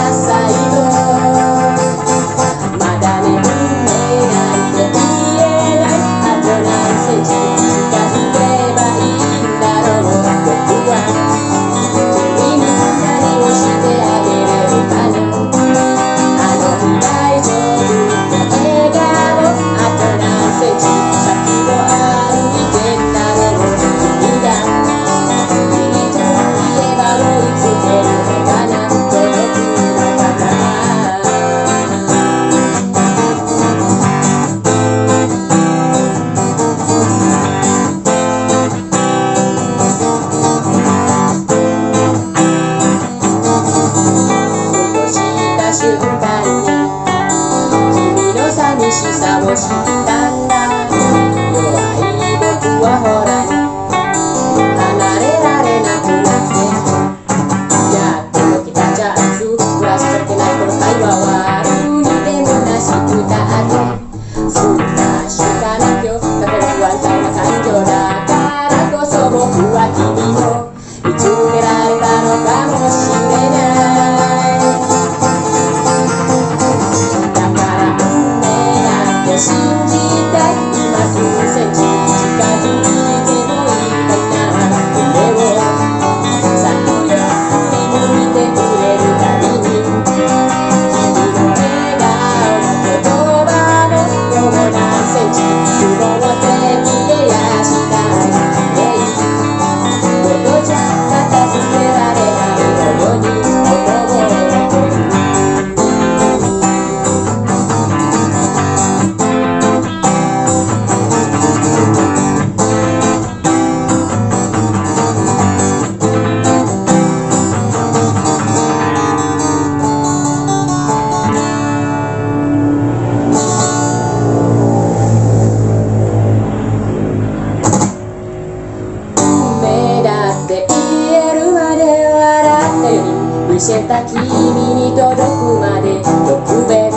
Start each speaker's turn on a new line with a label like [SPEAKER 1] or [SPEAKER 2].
[SPEAKER 1] graça 君の寂しさを知ったんだ弱い僕はせた君に届くまで特別